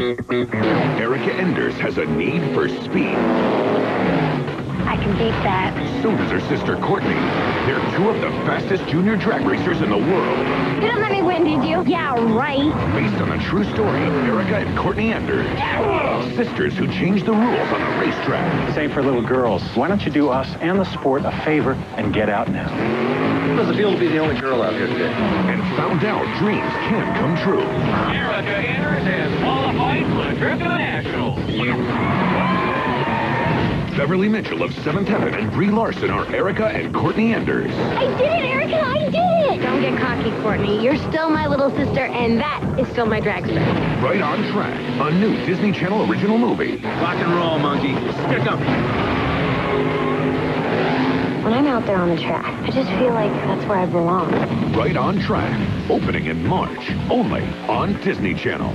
Erica Enders has a need for speed. I can beat that. So does her sister Courtney. They're two of the fastest junior drag racers in the world. You didn't let me win, did you? Yeah, right. Based on the true story of Erica and Courtney Enders. Sisters who changed the rules on the racetrack. Same for little girls. Why don't you do us and the sport a favor and get out now? How does it feel to be the only girl out here today? And found out dreams can come true. Erica Enders has qualified for the trip to. Beverly Mitchell of 7th Heaven and Brie Larson are Erica and Courtney Enders. I did it, Erica. I did it. Don't get cocky, Courtney. You're still my little sister, and that is still my dragster. Right on Track, a new Disney Channel original movie. Rock and roll, monkey. Stick 'em. When I'm out there on the track, I just feel like that's where I belong. Right on Track, opening in March, only on Disney Channel.